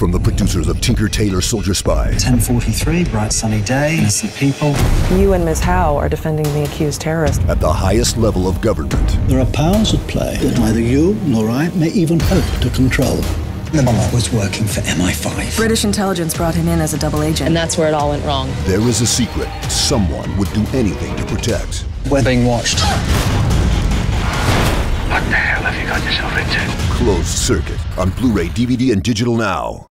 From the producers of Tinker Tailor Soldier Spy. 1043, bright sunny day, innocent people. You and Ms. Howe are defending the accused terrorist. At the highest level of government. There are powers at play that neither you nor I may even hope to control. The bomber was working for MI5. British intelligence brought him in as a double agent. And that's where it all went wrong. There is a secret someone would do anything to protect. We're being watched. What the hell have you got yourself into? Closed Circuit on Blu ray, DVD, and digital now.